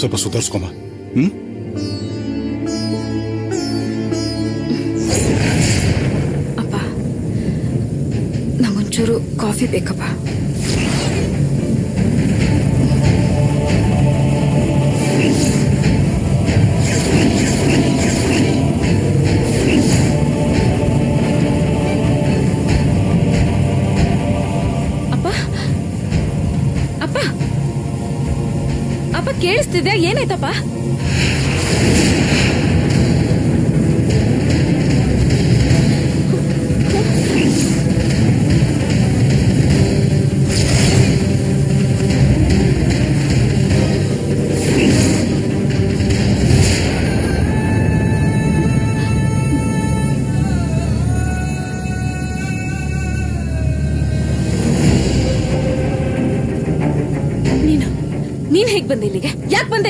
ಸ್ವಲ್ಪ ಸುಧಾರಿಸ್ಕೊಮ್ಮ ಹ್ಮ್ ಅಪ್ಪ ನಂಗೊಂಚೂರು ಕಾಫಿ ಬೇಕಪ್ಪ ಕೇಳಿಸ್ತಿದ್ಯಾ ಏನಾಯ್ತಪ್ಪ?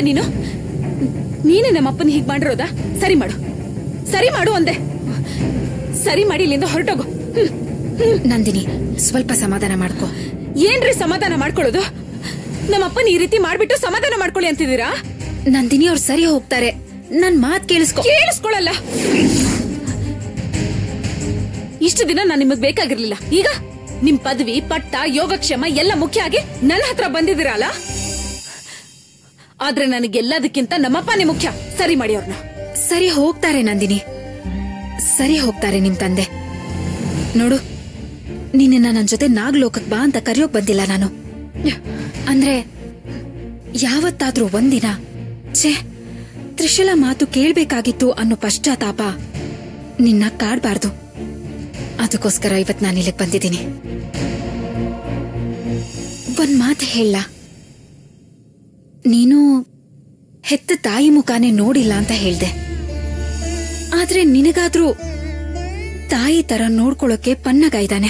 ಬಂದೆ ನೀನು? ನೀನೇ ನಮ್ಮಪ್ಪನ ಹೀಗೆ ಮಾಡಿರೋದಾ? ಸರಿ ಮಾಡು. ಸರಿ ಮಾಡು ಅಂದೆ. ಸರಿ ಮಾಡಿ ಇಲ್ಲಿಂದ ಹೊರಟೋಗು. ನಂದಿನಿ ಸ್ವಲ್ಪ ಸಮಾಧಾನ ಮಾಡ್ಕೊ. ಏನ್ರಿ ಸಮಾಧಾನ ಮಾಡ್ಕೊಳ್ಳೋದು? ನಮ್ಮಪ್ಪನ ಈ ರೀತಿ ಮಾಡ್ಬಿಟ್ಟು ಸಮಾಧಾನ ಮಾಡ್ಕೊಳ್ಳಿ ಅಂತಿದ್ದೀರಾ? ನಂದಿನಿ ಅವ್ರು ಸರಿ ಹೋಗ್ತಾರೆ. ನನ್ ಮಾತ್ ಕೇಳಿಸ್ಕೊ. ಕೇಳಿಸ್ಕೊಳಲ್ಲ ಇಷ್ಟು ದಿನ ನಾನು ನಿಮಗ್ ಬೇಕಾಗಿರ್ಲಿಲ್ಲ. ಈಗ ನಿಮ್ ಪದವಿ ಪಟ್ಟ ಯೋಗಕ್ಷೇಮ ಎಲ್ಲ ಮುಖ್ಯ ಆಗಿ ನನ್ನ ಹತ್ರ ಬಂದಿದ್ದೀರಲ್ಲ? ಆದ್ರೆ ನನಗೆಲ್ಲದಕ್ಕಿಂತ ನಮ್ಮಪ್ಪನೇ ಮುಖ್ಯ. ಸರಿ ಮಾಡಿ ಅವ್ರನ್ನ ಸರಿ ಹೋಗ್ತಾರೆ ನಂದಿನಿ. ಸರಿ ಹೋಗ್ತಾರೆ ನಿಮ್ ತಂದೆ. ನೋಡು ನಿನ್ನ ನನ್ನ ಜೊತೆ ನಾಗ್ಲೋಕಕ್ ಬಾ ಅಂತ ಕರೆಯೋಕ್ ಬಂದಿಲ್ಲ ನಾನು. ಅಂದ್ರೆ, ಯಾವತ್ತಾದ್ರೂ ಒಂದಿನ, ಛೇ, ತ್ರಿಶಲ ಮಾತು ಕೇಳ್ಬೇಕಾಗಿತ್ತು ಅನ್ನೋ ಪಶ್ಚಾತ್ತಾಪ ನಿನ್ನ ಕಾಡ್ಬಾರ್ದು. ಅದಕ್ಕೋಸ್ಕರ ಇವತ್ ನಾನು ಇಲ್ಲಿಗೆ ಬಂದಿದ್ದೀನಿ. ಒಂದ್ ಮಾತು ಹೇಳ ನೀನು ಹೆತ್ತ ತಾಯಿ ಮುಖಾನೇ ನೋಡಿಲ್ಲ ಅಂತ ಹೇಳ್ದೆ. ಆದ್ರೆ ನಿನಗಾದ್ರೂ ತಾಯಿ ತರ ನೋಡ್ಕೊಳ್ಳೋಕೆ ಪನ್ನಗ ಇದ್ದಾನೆ.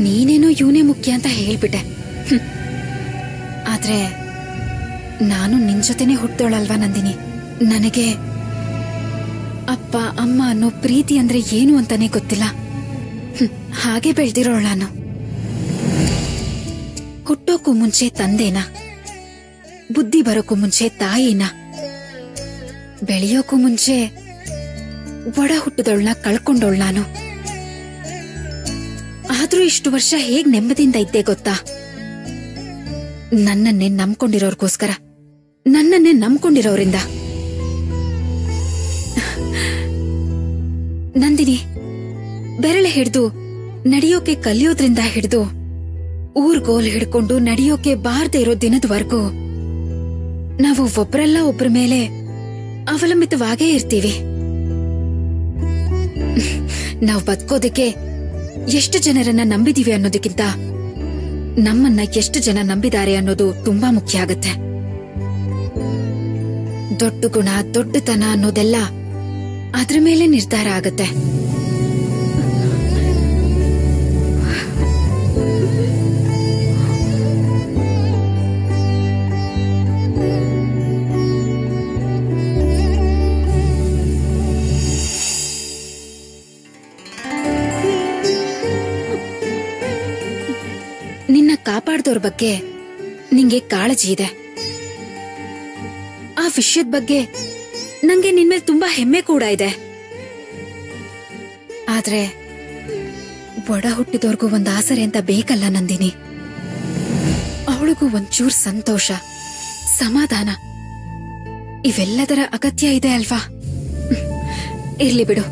ನೀನೇನೋ ಇವನೇ ಮುಖ್ಯ ಅಂತ ಹೇಳ್ಬಿಟ್ಟೆ. ಆದ್ರೆ ನಾನು ನಿನ್ ಜೊತೆನೆ ಹುಟ್ಟೋಳಲ್ವಾ ನಂದಿನಿ? ನನಗೆ ಅಪ್ಪ, ಅಮ್ಮ ಅನ್ನೋ ಪ್ರೀತಿ ಅಂದ್ರೆ ಏನು ಅಂತಾನೆ ಗೊತ್ತಿಲ್ಲ. ಹಾಗೆ ಬೆಳೆದಿರೋಳ ನಾನು. ಹುಟ್ಟೋಕ್ಕೂ ಮುಂಚೆ ತಂದೆನ. ಬುದ್ಧಿ ಬರೋಕ್ಕೂ ಮುಂಚೆ ತಾಯಿನ. ಬೆಳೆಯೋಕ್ಕೂ ಮುಂಚೆ ಒಡ ಹುಟ್ಟದೊಳ್ನ ಕಳ್ಕೊಂಡೋಳ್ ನಾನು. ಆದ್ರೂ ಇಷ್ಟು ವರ್ಷ ಹೇಗ್ ನೆಮ್ಮದಿಯಿಂದ ಇದ್ದೆ ಗೊತ್ತಾ? ನನ್ನನ್ನೇ ನಂಬ್ಕೊಂಡಿರೋರ್ಗೋಸ್ಕರ. ನನ್ನನ್ನೇ ನಂಬ್ಕೊಂಡಿರೋರಿಂದ. ನಂದಿನಿ, ಬೆರಳೆ ಹಿಡ್ದು, ನಡೆಯೋಕೆ ಕಲಿಯೋದ್ರಿಂದ ಹಿಡ್ದು ಊರ್ಗೋಲ್ ಹಿಡ್ಕೊಂಡು ನಡೆಯೋಕೆ ಬಾರ್ದೇ ಇರೋ ದಿನದವರೆಗೂ. ನಾವು ಒಬ್ರಲ್ಲ ಒಬ್ರ ಮೇಲೆ ಅವಲಂಬಿತವಾಗೇ ಇರ್ತೀವಿ. ನಾವು ಬದುಕೋದಕ್ಕೆ ಎಷ್ಟು ಜನರನ್ನ ನಂಬಿದೀವಿ ಅನ್ನೋದಕ್ಕಿಂತ ನಮ್ಮನ್ನ ಎಷ್ಟು ಜನ ನಂಬಿದ್ದಾರೆ ಅನ್ನೋದು ತುಂಬಾ ಮುಖ್ಯ ಆಗತ್ತೆ. ದೊಡ್ಡ ಗುಣ, ದೊಡ್ಡತನ ಅನ್ನೋದೆಲ್ಲ ಅದ್ರ ಮೇಲೆ ನಿರ್ಧಾರ ಆಗತ್ತೆ. ಕಾಪಾಡ್ದವ್ರ ಬಗ್ಗೆ ನಿಂಗೆ ಕಾಳಜಿ ಇದೆ. ಆ ವಿಷಯದ ಬಗ್ಗೆ ನಂಗೆ ನಿನ್ಮೇಲೆ ತುಂಬಾ ಹೆಮ್ಮೆ ಕೂಡ ಇದೆ. ಆದ್ರೆ ಬಡ ಹುಟ್ಟಿದವ್ರಿಗೂ ಒಂದ್ ಆಸರೆ ಅಂತ ಬೇಕಲ್ಲ ನಂದಿನಿ. ಅವಳಿಗೂ ಒಂಚೂರ್ ಸಂತೋಷ, ಸಮಾಧಾನ. ಇವೆಲ್ಲದರ ಅಗತ್ಯ ಇದೆ ಅಲ್ವಾ. ಇರ್ಲಿ ಬಿಡು.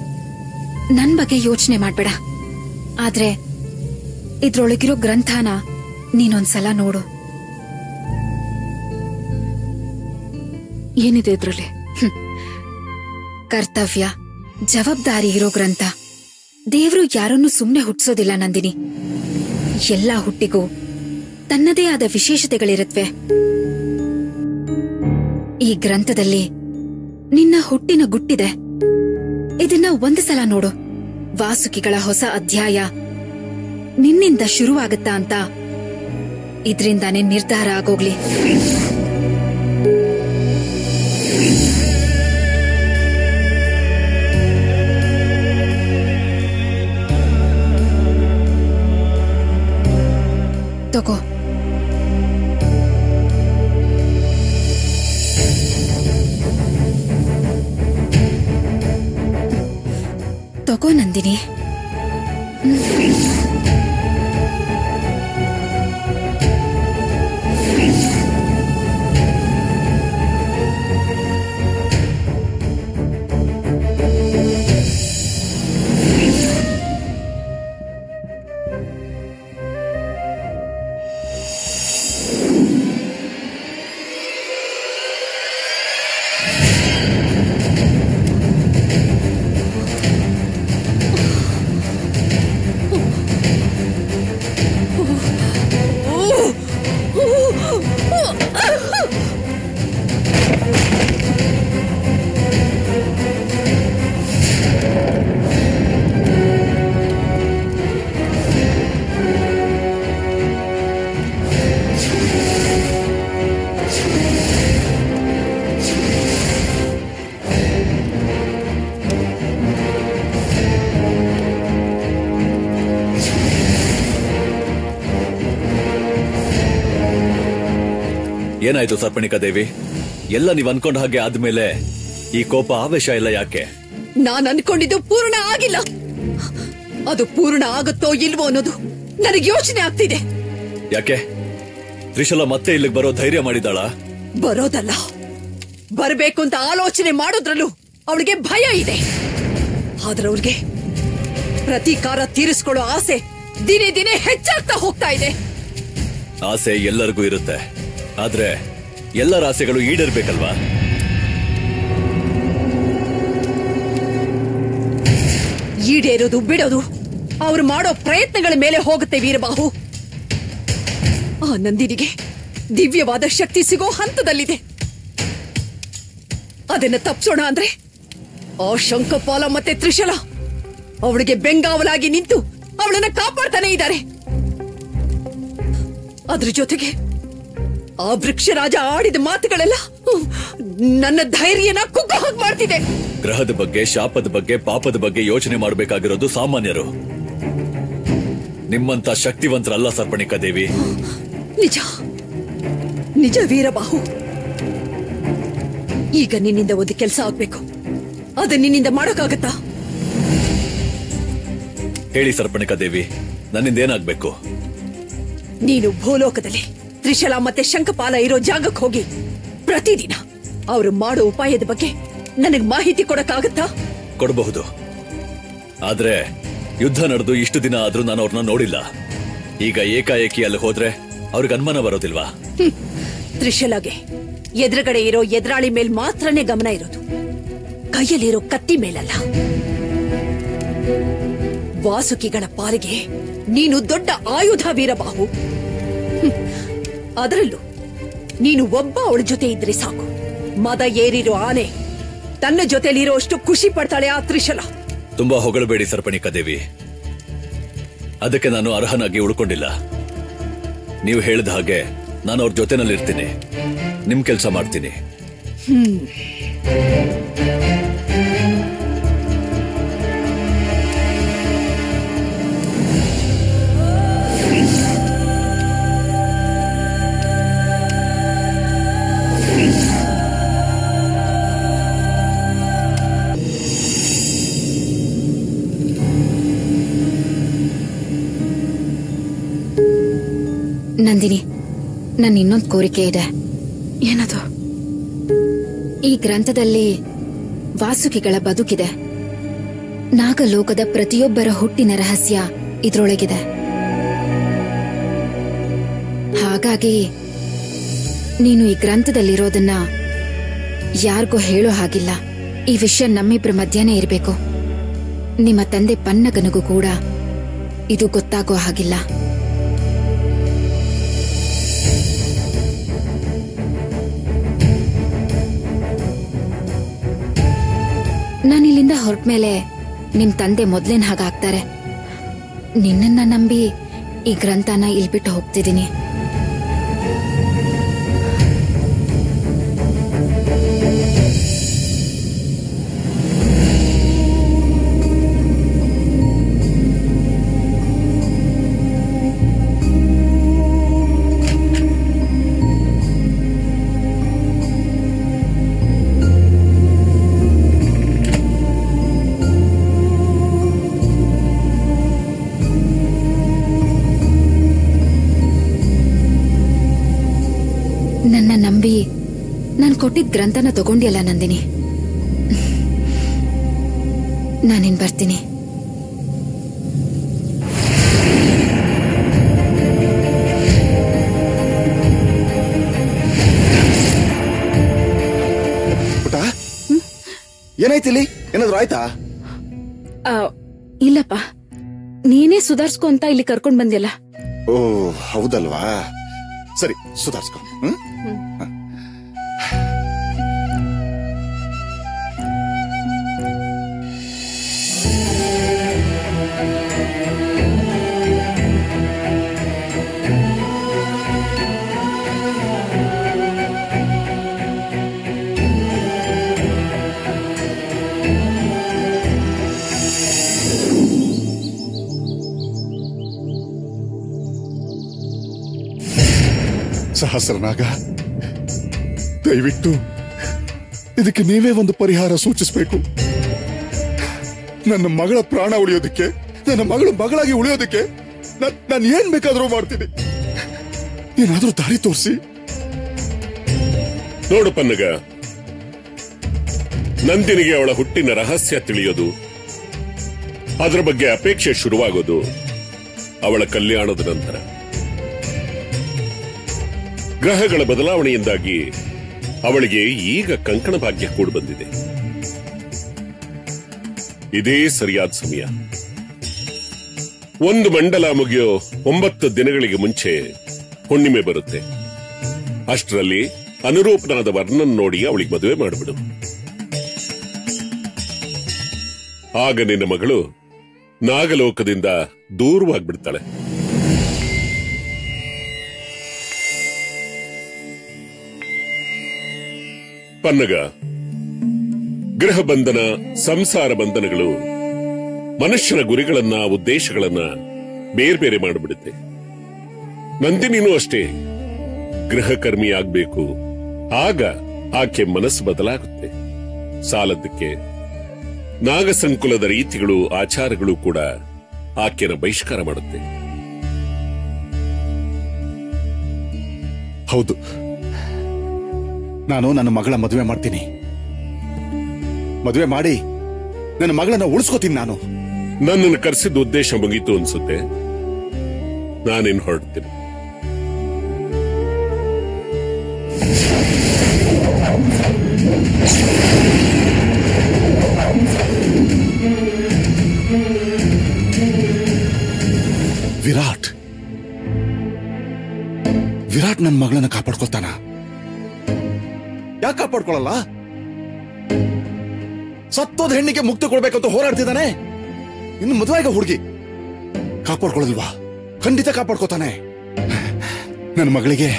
ನನ್ ಬಗ್ಗೆ ಯೋಚನೆ ಮಾಡ್ಬೇಡ. ಆದ್ರೆ ಇದ್ರೊಳಗಿರೋ ಗ್ರಂಥನ ನೀನೊಂದ್ಸಲ ನೋಡು. ಏನಿದೆ ಇದ್ರಲ್ಲಿ? ಕರ್ತವ್ಯ, ಜವಾಬ್ದಾರಿ ಇರೋ ಗ್ರಂಥ. ದೇವ್ರು ಯಾರನ್ನೂ ಸುಮ್ನೆ ಹುಟ್ಸೋದಿಲ್ಲ ನಂದಿನಿ. ಎಲ್ಲಾ ಹುಟ್ಟಿಗೂ ತನ್ನದೇ ಆದ ವಿಶೇಷತೆಗಳಿರತ್ವೆ. ಈ ಗ್ರಂಥದಲ್ಲಿ ನಿನ್ನ ಹುಟ್ಟಿನ ಗುಟ್ಟಿದೆ. ಇದನ್ನ ಒಂದು ಸಲ ನೋಡು. ವಾಸುಕಿಗಳ ಹೊಸ ಅಧ್ಯಾಯ ನಿನ್ನಿಂದ ಶುರುವಾಗತ್ತಾ ಅಂತ ಇದರಿಂದಾನೇ ನಿರ್ಧಾರ ಆಗೋಗ್ಲಿ. ತಗೋ. ತಗೋ ನಂದಿನಿ. ಏನಾಯ್ತು ಸರ್ಪಣಿಕಾ ದೇವಿ? ಎಲ್ಲ ನೀವ್ ಅನ್ಕೊಂಡ ಹಾಗೆ ಆದ್ಮೇಲೆ ಈ ಕೋಪ ಆವೇಶ ಇಲ್ಲ ಯಾಕೆ? ನಾನ್ ಅನ್ಕೊಂಡಿದ್ದು ಪೂರ್ಣ ಆಗಿಲ್ಲ. ಅದು ಪೂರ್ಣ ಆಗುತ್ತೋ ಇಲ್ವೋ ಅನ್ನೋದು ನನಗೆ ಯೋಚನೆ ಆಗ್ತಿದೆ. ಯಾಕೆ? ತ್ರಿಶಲ ಮತ್ತೆ ಇಲ್ಲಿಗೆ ಬರೋ ಧೈರ್ಯ ಮಾಡಿದಾಳ ಬರೋದಲ್ಲ. ಬರಬೇಕು ಅಂತ ಆಲೋಚನೆ ಮಾಡೋದ್ರಲ್ಲೂ ಅವಳಿಗೆ ಭಯ ಇದೆ. ಆದ್ರೆ ಅವ್ರಿಗೆ ಪ್ರತೀಕಾರ ತೀರಿಸ್ಕೊಳ್ಳೋ ಆಸೆ ದಿನೇ ದಿನೇ ಹೆಚ್ಚಾಗ್ತಾ ಹೋಗ್ತಾ ಇದೆ. ಆಸೆ ಎಲ್ಲರಿಗೂ ಇರುತ್ತೆ. ಆದ್ರೆ ಎಲ್ಲರ ಆಸೆಗಳು ಈಡೇರ್ಬೇಕಲ್ವಾ? ಈಡೇರೋದು, ಬಿಡೋದು, ಅವ್ರು ಮಾಡೋ ಪ್ರಯತ್ನಗಳ ಮೇಲೆ ಹೋಗುತ್ತೆ ವೀರಬಾಹು. ಆ ನಂದಿನಿಗೆ ದಿವ್ಯವಾದ ಶಕ್ತಿ ಸಿಗೋ ಹಂತದಲ್ಲಿದೆ. ಅದನ್ನ ತಪ್ಸೋಣ ಅಂದ್ರೆ ಆ ಶಂಕಪಾಲ ಮತ್ತೆ ತ್ರಿಶಲ ಅವಳಿಗೆ ಬೆಂಗಾವಲಾಗಿ ನಿಂತು ಅವಳನ್ನ ಕಾಪಾಡ್ತಾನೆ ಇದ್ದಾರೆ. ಅದ್ರ ಜೊತೆಗೆ ಆ ವೃಕ್ಷರಾಜ ಆಡಿದ ಮಾತುಗಳೆಲ್ಲ ನನ್ನ ಧೈರ್ಯನ ಕುಗ್ಗು ಹಾಗೆ ಮಾಡ್ತಿದೆ. ಗ್ರಹದ ಬಗ್ಗೆ ಶಾಪದ ಬಗ್ಗೆ ಪಾಪದ ಬಗ್ಗೆ ಯೋಚನೆ ಮಾಡಬೇಕಾಗಿರೋದು ಸಾಮಾನ್ಯರು. ನಿಮ್ಮಂತ ಶಕ್ತಿವಂತರಲ್ಲ ಸರ್ಪಣಿಕಾ ದೇವಿ. ನಿಜ. ನಿಜ ವೀರಬಾಹು. ಈಗ ನಿನ್ನಿಂದ ಒಂದು ಕೆಲಸ ಆಗ್ಬೇಕು. ಅದು ನಿನ್ನಿಂದ ಮಾಡೋಕ್ಕಾಗತ್ತಾ? ಹೇಳಿ ಸರ್ಪಣಿಕಾ ದೇವಿ ನನ್ನಿಂದ ಏನಾಗ್ಬೇಕು? ನೀನು ಭೂಲೋಕದಲ್ಲಿ ತ್ರಿಶಲ ಮತ್ತೆ ಶಂಕಪಾಲ ಇರೋ ಜಾಗಕ್ಕೆ ಹೋಗಿ ಪ್ರತಿದಿನ ಅವರು ಮಾಡೋ ಉಪಾಯದ ಬಗ್ಗೆ ನನಗೆ ಮಾಹಿತಿ ಕೊಡಕ್ಕಾಗತ್ತಾ? ಕೊಡಬಹುದು. ಆದ್ರೆ ಯುದ್ಧ ನಡೆದು ಇಷ್ಟು ದಿನ ಆದ್ರೂ ನಾನು ಅವ್ರನ್ನ ನೋಡಿಲ್ಲ. ಈಗ ಏಕಾಏಕಿ ಅಲ್ಲಿ ಹೋದ್ರೆ ಅವ್ರಿಗೆ ಅನುಮಾನ ಬರೋದಿಲ್ವಾ? ತ್ರಿಶಲಾಗೆ ಎದುರುಗಡೆ ಇರೋ ಎದುರಾಳಿ ಮೇಲ್ ಮಾತ್ರನೇ ಗಮನ ಇರೋದು. ಕೈಯಲ್ಲಿರೋ ಕತ್ತಿ ಮೇಲಲ್ಲ. ವಾಸುಕಿಗಳ ಪಾಲಿಗೆ ನೀನು ದೊಡ್ಡ ಆಯುಧ ವೀರಬಾಹು. ಅದರಲ್ಲೂ ನೀನು ಒಬ್ಬ ಅವಳ ಜೊತೆ ಇದ್ರೆ ಸಾಕು. ಮದ ಏರಿರೋ ಆನೆ ತನ್ನ ಜೊತೆಲಿರೋ ಅಷ್ಟು ಖುಷಿ ಪಡ್ತಾಳೆ ಆ ತ್ರಿಶಲ. ತುಂಬಾ ಹೊಗಳಬೇಡಿ ಸರ್ಪಣಿಕಾ ದೇವಿ. ಅದಕ್ಕೆ ನಾನು ಅರ್ಹನಾಗಿ ಉಳ್ಕೊಂಡಿಲ್ಲ. ನೀವು ಹೇಳಿದ ಹಾಗೆ ನಾನು ಅವ್ರ ಜೊತೆನಲ್ಲಿರ್ತೀನಿ. ನಿಮ್ ಕೆಲಸ ಮಾಡ್ತೀನಿ. ನಂದಿನಿ ನನ್ನ ಇನ್ನೊಂದು ಕೋರಿಕೆ ಇದೆ. ಏನದು? ಈ ಗ್ರಂಥದಲ್ಲಿ ವಾಸುಕಿಗಳ ಬದುಕಿದೆ. ನಾಗಲೋಕದ ಪ್ರತಿಯೊಬ್ಬರ ಹುಟ್ಟಿನ ರಹಸ್ಯ ಇದ್ರೊಳಗಿದೆ. ಹಾಗಾಗಿ ನೀನು ಈ ಗ್ರಂಥದಲ್ಲಿರೋದನ್ನ ಯಾರಿಗೂ ಹೇಳೋ ಹಾಗಿಲ್ಲ. ಈ ವಿಷಯ ನಮ್ಮಿಬ್ರ ಮಧ್ಯನೇ ಇರಬೇಕು. ನಿಮ್ಮ ತಂದೆ ಪನ್ನಗನಿಗೂ ಕೂಡ ಇದು ಗೊತ್ತಾಗೋ ಹಾಗಿಲ್ಲ. ನಾನಿಲ್ಲಿಂದ ಹೊರಟ ಮೇಲೆ ನಿಮ್ ತಂದೆ ಮೊದ್ಲೇನ್ ಹಾಗಾಗ್ತಾರೆ? ನಿನ್ನನ್ನ ನಂಬಿ ಈ ಗ್ರಂಥನ ಇಲ್ಬಿಟ್ಟು ಹೋಗ್ತಿದ್ದೀನಿ. ಗ್ರಂಥನ ತಗೊಂಡಿಯಲ್ಲ ನಂದಿನಿ. ನಾನಿನ್ ಬರ್ತೀನಿ. ಏನಾಯ್ತಿಲ್ಲಿ? ಏನಾದ್ರು ಆಯ್ತಾ? ಆ, ಇಲ್ಲಪ್ಪ. ನೀನೇ ಸುಧಾರ್ಸ್ಕೊ ಅಂತ ಇಲ್ಲಿ ಕರ್ಕೊಂಡ್ ಬಂದ್ಯಲ್ಲ. ಓ ಹೌದಲ್ವಾ? ಸರಿ ಸುಧಾರ್ಸ್ಕೊ. ಹ್ಮ್. ಸಹಸ್ರನಾಗ. ದಯವಿಟ್ಟು ಇದಕ್ಕೆ ನೀವೇ ಒಂದು ಪರಿಹಾರ ಸೂಚಿಸಬೇಕು. ನನ್ನ ಮಗಳ ಪ್ರಾಣ ಉಳಿಯೋದಕ್ಕೆ, ನನ್ನ ಮಗಳು ಮಗಳಾಗಿ ಉಳಿಯೋದಕ್ಕೆ ನಾನು ಏನ್ ಬೇಕಾದರೂ ಮಾಡ್ತೀನಿ. ಏನಾದರೂ ದಾರಿ ತೋರಿಸಿ. ನೋಡು ಪನ್ನಗ. ನಂದಿನಿಗೆ ಅವಳ ಹುಟ್ಟಿನ ರಹಸ್ಯ ತಿಳಿಯೋದು, ಅದರ ಬಗ್ಗೆ ಅಪೇಕ್ಷೆ ಶುರುವಾಗೋದು ಅವಳ ಕಲ್ಯಾಣದ ನಂತರ. ಗ್ರಹಗಳ ಬದಲಾವಣೆಯಿಂದಾಗಿ ಅವಳಿಗೆ ಈಗ ಕಂಕಣ ಭಾಗ್ಯ ಕೂಡಿ ಬಂದಿದೆ. ಇದೇ ಸರಿಯಾದ ಸಮಯ. ಒಂದು ಮಂಡಲ ಮುಗಿಯೋ ಒಂಬತ್ತು ದಿನಗಳಿಗೆ ಮುಂಚೆ ಹುಣ್ಣಿಮೆ ಬರುತ್ತೆ. ಅಷ್ಟರಲ್ಲಿ ಅನುರೂಪನಾದ ವರ್ಣನ್ ನೋಡಿ ಅವಳಿಗೆ ಮದುವೆ ಮಾಡಿಬಿಡು. ಆಗ ನಿನ್ನ ಮಗಳು ನಾಗಲೋಕದಿಂದ ದೂರವಾಗ್ಬಿಡ್ತಾಳೆ. ಪನ್ನಗ. ಗೃಹ ಬಂಧನ, ಸಂಸಾರ ಬಂಧನಗಳು. ಮನುಷ್ಯನ ಗುರಿಗಳನ್ನ, ಉದ್ದೇಶಗಳನ್ನ ಬೇರೆ ಬೇರೆ ಮಾಡಿಬಿಡುತ್ತೆ. ನಂದಿನಿನೂ ಅಷ್ಟೇ. ಗೃಹಕರ್ಮಿ ಆಗ್ಬೇಕು. ಆಗ ಆಕೆ ಮನಸ್ಸು ಬದಲಾಗುತ್ತೆ. ಸಾಲದಕ್ಕೆ ನಾಗಸಂಕುಲದ ರೀತಿಗಳು, ಆಚಾರಗಳು ಕೂಡ ಆಕೆನ ಬಹಿಷ್ಕಾರ ಮಾಡುತ್ತೆ. ಹೌದು. ನಾನು ನನ್ನ ಮಗಳ ಮದುವೆ ಮಾಡ್ತೀನಿ. ಮದುವೆ ಮಾಡಿ ನನ್ನ ಮಗಳನ್ನ ಉಳಿಸ್ಕೋತೀನಿ ನಾನು. ನನ್ನನ್ನು ಕರೆಸಿದ ಉದ್ದೇಶ ಮುಗೀತು ಅನ್ಸುತ್ತೆ. ನಾನೇನು ಹೊರಡ್ತೀನಿ? ವಿರಾಟ್. ವಿರಾಟ್ ನನ್ನ ಮಗಳನ್ನ ಕಾಪಾಡ್ಕೊಳ್ತಾನ? ಯಾಕೆ ಕಾಪಾಡ್ಕೊಳಲ್ಲ? ಸತ್ತೋದ ಹೆಣ್ಣಿಗೆ ಮುಕ್ತಿ ಕೊಡ್ಬೇಕಂತ ಹೋರಾಡ್ತಿದ್ದಾನೆ? ಇನ್ನು ಮದುವೆಗ ಹುಡುಗಿ. ಕಾಪಾಡ್ಕೊಳ್ಳಲ್ವಾ ಖಂಡಿತ ಕಾಪಾಡ್ಕೋತಾನೆ. ನನ್ನ ಮಗಳಿಗೆ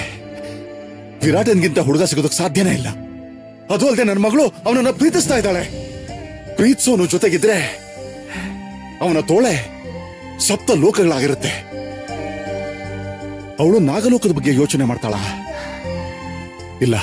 ವಿರಾಟನ್ಗಿಂತ ಹುಡುಗ ಸಿಗೋದಕ್ಕೆ ಸಾಧ್ಯನೇ ಇಲ್ಲ. ಅದು ಅಲ್ಲದೆ ನನ್ನ ಮಗಳು ಅವನನ್ನ ಪ್ರೀತಿಸ್ತಾ ಇದ್ದಾಳೆ. ಪ್ರೀತಿಸೋನು ಜೊತೆಗಿದ್ರೆ ಅವನ ತೋಳೆ ಸಪ್ತ ಲೋಕಗಳಾಗಿರುತ್ತೆ. ಅವಳು ನಾಗಲೋಕದ ಬಗ್ಗೆ ಯೋಚನೆ ಮಾಡ್ತಾಳ? ಇಲ್ಲ.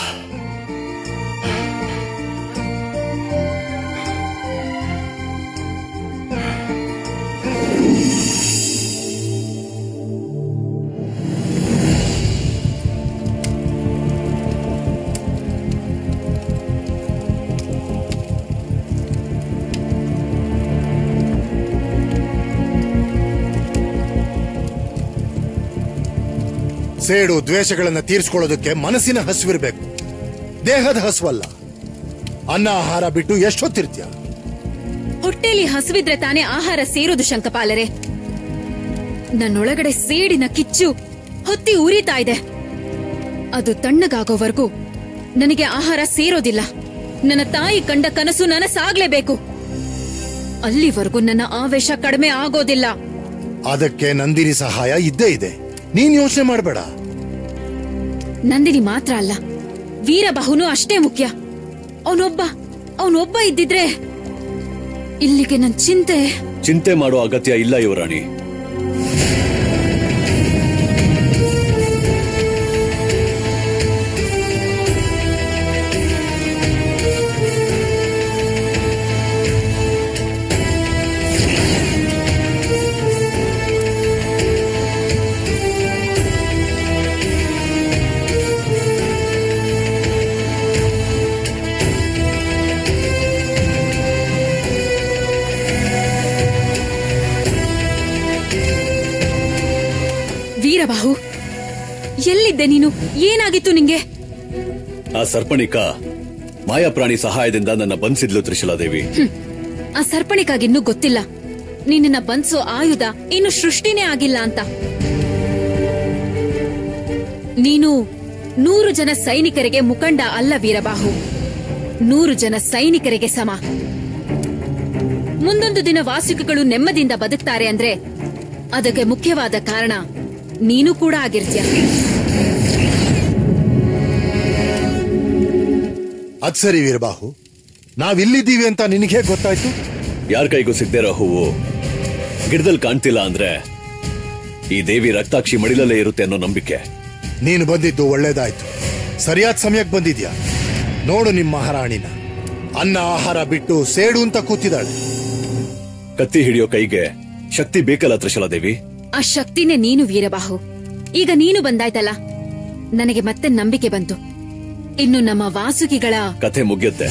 ಸೇಡು ದ್ವೇಷಗಳನ್ನ ತೀರಿಸ್ಕೊಳ್ಳೋದಕ್ಕೆ ಮನಸ್ಸಿನ ಹಸಿವಿರ್ಬೇಕು. ದೇಹದ ಹಸುವಲ್ಲ. ಅನ್ನ ಆಹಾರ ಬಿಟ್ಟು ಎಷ್ಟೊತ್ತಿರ್ತೀಯ? ಹೊಟ್ಟೆಲಿ ಹಸುವಿದ್ರೆ ತಾನೇ ಆಹಾರ ಸೇರೋದು ಶಂಕಪಾಲರೆ. ನನ್ನೊಳಗಡೆ ಸೇಡಿನ ಕಿಚ್ಚು ಹೊತ್ತಿ ಉರಿತಾ ಇದೆ. ಅದು ತಣ್ಣಗಾಗೋವರೆಗೂ ನನಗೆ ಆಹಾರ ಸೇರೋದಿಲ್ಲ. ನನ್ನ ತಾಯಿ ಕಂಡ ಕನಸು ನನಸಾಗ್ಲೇಬೇಕು. ಅಲ್ಲಿವರೆಗೂ ನನ್ನ ಆವೇಶ ಕಡಿಮೆ ಆಗೋದಿಲ್ಲ. ಅದಕ್ಕೆ ನಂದಿನಿ ಸಹಾಯ ಇದ್ದೇ ಇದೆ. ನೀನ್ ಯೋಚನೆ ಮಾಡಬೇಡ. ನಂದಿನಿ ಮಾತ್ರ ಅಲ್ಲ. ವೀರಬಾಹುನು ಅಷ್ಟೇ ಮುಖ್ಯ. ಅವನೊಬ್ಬ ಅವನೊಬ್ಬ ಇದ್ದಿದ್ರೆ ಇಲ್ಲಿಗೆ ನನ್ ಚಿಂತೆ ಚಿಂತೆ ಮಾಡೋ ಅಗತ್ಯ ಇಲ್ಲ ಯುವರಾಣಿ. ವೀರಬಾಹು ಎಲ್ಲಿದ್ದೆ ನೀನು? ಏನಾಗಿತ್ತು ನಿಂಗೆ? ಆ ಸರ್ಪಣಿಕ ಮಾಯಾಪ್ರಾಣಿ ಸಹಾಯದಿಂದ ನನ್ನ ಬಂಧಿಸಿದ್ಲು ತ್ರಿಶಲಾದೇವಿ. ಆ ಸರ್ಪಣಿಕಾಗಿನ್ನೂ ಗೊತ್ತಿಲ್ಲ. ನಿನ್ನ ಬಂಧಿಸೋ ಆಯುಧ ಇನ್ನು ಸೃಷ್ಟಿನೇ ಆಗಿಲ್ಲ ಅಂತ. ನೀನು ನೂರು ಜನ ಸೈನಿಕರಿಗೆ ಮುಖಂಡ ಅಲ್ಲ ವೀರಬಾಹು. ನೂರು ಜನ ಸೈನಿಕರಿಗೆ ಸಮ. ಮುಂದೊಂದು ದಿನ ವಾಸಿಕಗಳು ನೆಮ್ಮದಿಯಿಂದ ಬದುಕ್ತಾರೆ ಅಂದ್ರೆ ಅದಕ್ಕೆ ಮುಖ್ಯವಾದ ಕಾರಣ ನೀನು ಕೂಡ ಆಗಿರ್ತೀಯ. ಅದ್ ಸರಿ ವೀರಬಾಹು. ನಾವಿಲ್ಲಿದ್ದೀವಿ ಅಂತ ನಿನಗೆ ಗೊತ್ತಾಯ್ತು? ಯಾರ ಕೈಗೂ ಸಿಗ್ದಿರೋ ಹೂವು ಗಿಡದಲ್ಲಿ ಕಾಣ್ತಿಲ್ಲ ಅಂದ್ರೆ ಈ ದೇವಿ ರಕ್ತಾಕ್ಷಿ ಮಡಿಲಲ್ಲೇ ಇರುತ್ತೆ ಅನ್ನೋ ನಂಬಿಕೆ. ನೀನು ಬಂದಿದ್ದು ಒಳ್ಳೇದಾಯ್ತು. ಸರಿಯಾದ ಸಮಯಕ್ಕೆ ಬಂದಿದ್ಯಾ? ನೋಡು ನಿಮ್ಮ ಮಹಾರಾಣಿನ. ಅನ್ನ ಆಹಾರ ಬಿಟ್ಟು ಸೇಡು ಅಂತ ಕೂತಿದ್ದಾಳೆ. ಕತ್ತಿ ಹಿಡಿಯೋ ಕೈಗೆ ಶಕ್ತಿ ಬೇಕಲ್ಲ ತ್ರಿಶಲಾದೇವಿ ಆ ಶಕ್ತಿನೇ ನೀನು ವೀರಬಾಹು. ಈಗ ನೀನು ಬಂದಾಯ್ತಲ್ಲ? ನನಗೆ ಮತ್ತೆ ನಂಬಿಕೆ ಬಂತು. ಇನ್ನು ನಮ್ಮ ವಾಸುಕಿಗಳ ಕಥೆ ಮುಗಿಯುತ್ತೆ.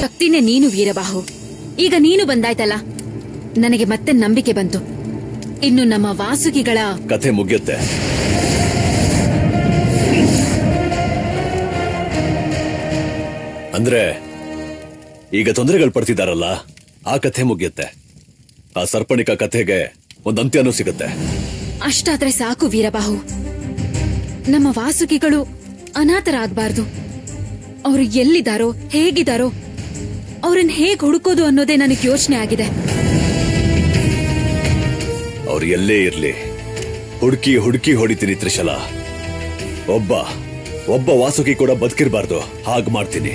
ಶಕ್ತಿನೇ ನೀನು ವೀರಬಾಹು. ಈಗ ನೀನು ಬಂದಾಯ್ತಲ್ಲ? ನನಗೆ ಮತ್ತೆ ನಂಬಿಕೆ ಬಂತು. ಇನ್ನು ನಮ್ಮ ವಾಸುಕಿಗಳ ಕಥೆ ಮುಗಿಯುತ್ತೆ. ಅಂದ್ರೆ ಈಗ ತೊಂದರೆಗಳು ಪಡ್ತಿದಾರಲ್ಲ ಆ ಕಥೆ ಮುಗಿಯುತ್ತೆ. ಆ ಸರ್ಪಣಿಕ ಕಥೆಗೆ ಒಂದ್ ಅಂತ್ಯನೂ ಸಿಗುತ್ತೆ. ಅಷ್ಟಾದ್ರೆ ಸಾಕು ವೀರಬಾಹು. ನಮ್ಮ ವಾಸುಕಿಗಳು ಅನಾಥರಾಗಬಾರ್ದು. ಅವರು ಎಲ್ಲಿದಾರೋ ಹೇಗಿದಾರೋ ಅವ್ರನ್ನ ಹೇಗ್ ಹುಡುಕೋದು ಅನ್ನೋದೇ ನನಗೆ ಯೋಚನೆ ಆಗಿದೆ. ಅವ್ರು ಎಲ್ಲೇ ಇರ್ಲಿ ಹುಡುಕಿ ಹುಡುಕಿ ಹೊಡಿತೀನಿ ತ್ರಿಶಲ. ಒಬ್ಬ ಒಬ್ಬ ವಾಸುಕಿ ಕೂಡ ಬದುಕಿರ್ಬಾರ್ದು ಹಾಗ್ ಮಾಡ್ತೀನಿ.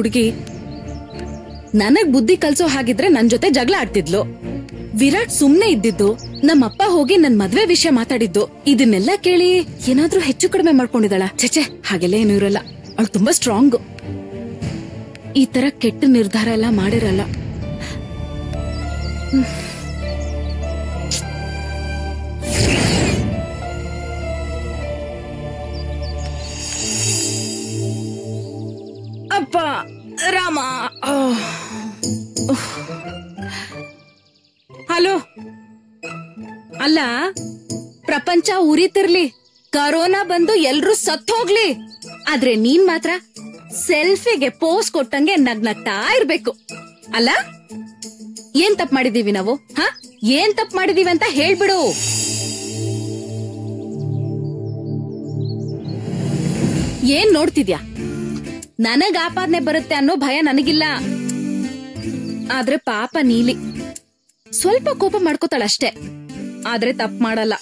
ಹುಡುಗಿ, ನನಗ್ ಬುದ್ಧಿ ಕಲ್ಸೋ ಹಾಗಿದ್ರೆ ನನ್ ಜೊತೆ ಜಗಳ ಆಡ್ತಿದ್ಲು. ವಿರಾಟ್ ಸುಮ್ನೆ ಇದ್ದಿದ್ದು, ನಮ್ಮಪ್ಪ ಹೋಗಿ ನನ್ ಮದ್ವೆ ವಿಷಯ ಮಾತಾಡಿದ್ದು. ಇದನ್ನೆಲ್ಲ ಕೇಳಿ ಏನಾದ್ರೂ ಹೆಚ್ಚು ಕಡಿಮೆ ಮಾಡ್ಕೊಂಡಿದ್ದಾಳ. ಛೆ ಹಾಗೆಲ್ಲ ಏನೂ ಇರಲ್ಲ. ಅವಳು ತುಂಬಾ ಸ್ಟ್ರಾಂಗ್ ಈ ತರ ಕೆಟ್ಟ ನಿರ್ಧಾರ ಎಲ್ಲ ಮಾಡಿರಲ್ಲ. ಉರಿತಿರ್ಲಿ ಕರೋನಾ ಬಂದು ಎಲ್ರೂ ಸತ್ ಹೋಗ್ಲಿ. ಆದ್ರೆ ನೀನ್ ಮಾತ್ರ ಸೆಲ್ಫಿಗೆ ಪೋಸ್ ಕೊಟ್ಟಂಗೆ ನಗ್ನಗ್ತಾ ಇರ್ಬೇಕು. ಅಲ್ಲ? ಏನ್ ತಪ್ಪು ಮಾಡಿದೀವಿ ನಾವು? ಹ? ಏನ್ ತಪ್ಪು ಮಾಡಿದೀವಿ ಅಂತ ಹೇಳ್ಬಿಡು. ಏನ್ ನೋಡ್ತಿದ್ಯಾ? ನನಗ್ ಆಪಾದನೆ ಬರುತ್ತೆ ಅನ್ನೋ ಭಯ ನನಗಿಲ್ಲ. ಆದ್ರೆ ಪಾಪ ನೀಲಿ. ಸ್ವಲ್ಪ ಕೋಪ ಮಾಡ್ಕೋತಾಳಷ್ಟೇ. ಆದ್ರೆ ತಪ್ಪು ಮಾಡಲ್ಲ.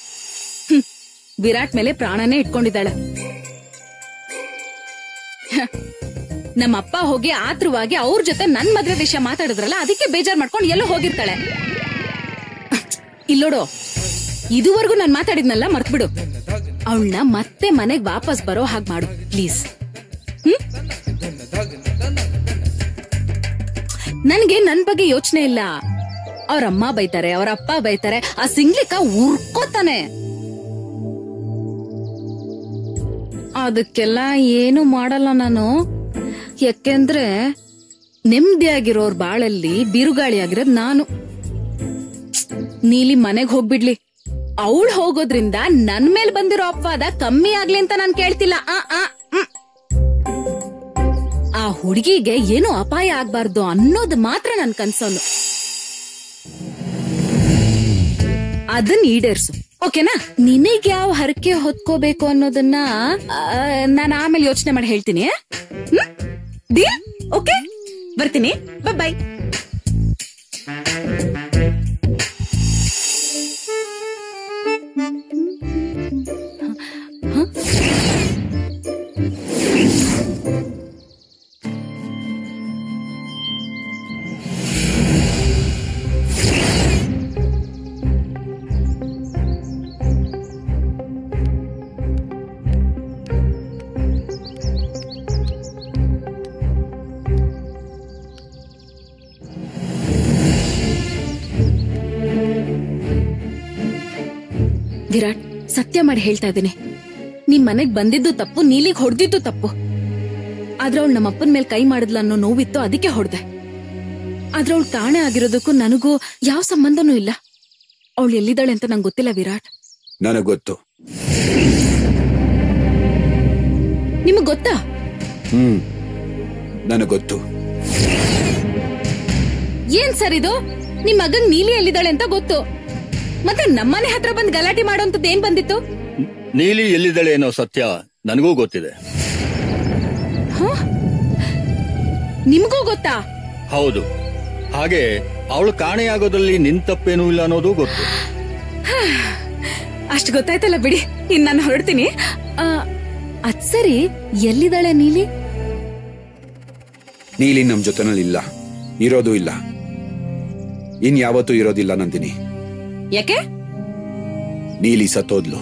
ವಿರಾಟ್ ಮೇಲೆ ಪ್ರಾಣನೇ ಇಟ್ಕೊಂಡಿದ್ದಾಳೆ. ನಮ್ಮ ನಮ್ಮಪ್ಪ ಹೋಗಿ ಆತ್ರವಾಗಿ ಅವ್ರ ಜೊತೆ ನನ್ ಮದ್ವೆ ವಿಷಯ ಮಾತಾಡಿದ್ರಲ್ಲ, ಅದಕ್ಕೆ ಬೇಜಾರ್ ಮಾಡ್ಕೊಂಡು ಎಲ್ಲೋ ಹೋಗಿರ್ತಾಳೆ. ಇಲ್ಲೋಡು ಇದುವರೆಗೂ ನಾನ್ ಮಾತಾಡಿದ್ನಲ್ಲ, ಮರ್ತ್ಬಿಡು. ಅವಳನ್ನ ಮತ್ತೆ ಮನೆಗ್ ವಾಪಸ್ ಬರೋ ಹಾಗೆ ಮಾಡು, ಪ್ಲೀಸ್. ನನ್ಗೆ ನನ್ ಬಗ್ಗೆ ಯೋಚನೆ ಇಲ್ಲ. ಅವ್ರ ಅಮ್ಮ ಬೈತಾರೆ ಅವ್ರ ಅಪ್ಪ ಬೈತಾರೆ, ಆ ಸಿಂಗ್ಲಿಕ ಉರ್ಕೋತಾನೆ. ಅದಕ್ಕೆಲ್ಲ ಏನು ಮಾಡಲ್ಲ ನಾನು. ಯಾಕೆಂದ್ರೆ ನೆಮ್ಮದಿಯಾಗಿರೋರ್ ಬಾಳಲ್ಲಿ ಬಿರುಗಾಳಿ ಆಗಿರೋದ್ ನಾನು. ನೀಲಿ ಮನೆಗ್ ಹೋಗ್ಬಿಡ್ಲಿ. ಅವಳು ಹೋಗೋದ್ರಿಂದ ನನ್ ಮೇಲ್ ಬಂದಿರೋ ಅಪವಾದ ಕಮ್ಮಿ ಆಗ್ಲಿ ಅಂತ ನಾನು ಕೇಳ್ತಿಲ್ಲ. ಆ ಆ. ಆ ಹುಡುಗಿಗೆ ಏನು ಅಪಾಯ ಆಗ್ಬಾರ್ದು ಅನ್ನೋದು ಮಾತ್ರ ನನ್ ಕನ್ಸೋನು. ಅದನ್ನ ಈಡೇರ್ಸು. ಓಕೆನಾ? ನಿನಗ್ ಯಾವ ಹರಕೆ ಹೊತ್ಕೋಬೇಕು ಅನ್ನೋದನ್ನ ನಾನು ಆಮೇಲೆ ಯೋಚನೆ ಮಾಡಿ ಹೇಳ್ತೀನಿ. ಓಕೆ ಬರ್ತೀನಿ. ಬಾಯ್ ಸತ್ಯ ಮಾಡಿ ಹೇಳ್ತಾ ಇದ್ದೀನಿ. ನಿಮ್ ಮನೆಗ್ ಬಂದಿದ್ದು ತಪ್ಪು ನೀಲಿಗ್ ಹೊಡೆದಿದ್ದು ತಪ್ಪು. ಆದ್ರೆ ಅವಳು ನಮ್ಮ ಅಪ್ಪನ ಮೇಲೆ ಕೈ ಮಾಡಿದ್ಲ ಅನ್ನೋ ನೋವಿತ್ತು ಅದಕ್ಕೆ ಹೊಡೆದೆ. ಆದ್ರೆ ಅವಳು ಕಾಣೆ ಆಗಿರೋದಕ್ಕೂ ನನಗೂ ಯಾವ ಸಂಬಂಧನೂ ಇಲ್ಲ. ಅವಳು ಎಲ್ಲಿದ್ದಾಳೆ ಅಂತ ನಂಗೆ ಗೊತ್ತಿಲ್ಲ ವಿರಾಟ್. ನನಗ್ ಗೊತ್ತು. ನಿಮಗ್ ಗೊತ್ತಾ? ಹ್ಮ್ ನನಗ್ ಗೊತ್ತು. ಏನ್ ಸರ್ ಇದು? ನಿಮ್ ಮಗನ್ ನೀಲಿ ಎಲ್ಲಿದ್ದಾಳೆ ಅಂತ ಗೊತ್ತು. ಮತ್ತೆ ನಮ್ಮನೆ ಹತ್ರ ಬಂದ್ ಗಲಾಟೆ ಮಾಡೋಂಥದ್ದು ಏನ್ ಬಂದಿತ್ತು? ನೀಲಿ ಎಲ್ಲಿದ್ದಾಳೆ ಏನೋ ಸತ್ಯ ನನಗೂ ಗೊತ್ತಿದೆ. ನಿಮ್ಗೂ ಗೊತ್ತಾ? ಹೌದು. ಹಾಗೆ ಅವಳು ಕಾಣೆಯಾಗೋದ್ರಲ್ಲಿ ನಿನ್ ತಪ್ಪೇನೂ ಇಲ್ಲ ಅನ್ನೋದು ಗೊತ್ತು. ಅಷ್ಟು ಗೊತ್ತಾಯ್ತಲ್ಲ ಬಿಡಿ. ಇನ್ ನಾನು ಹೊರಡ್ತೀನಿ. ಆ, ಅದ್ ಸರಿ ಎಲ್ಲಿದ್ದಾಳೆ ನೀಲಿ? ನೀಲಿ ನಮ್ ಜೊತೆನಲ್ಲಿ ಇಲ್ಲ ಇರೋದು ಇಲ್ಲ. ಇನ್ ಯಾವತ್ತೂ ಇರೋದಿಲ್ಲ ನಂದಿನಿ. ಯಾಕೆ? ನೀಲಿ ಸತ್ತೋದ್ಲು.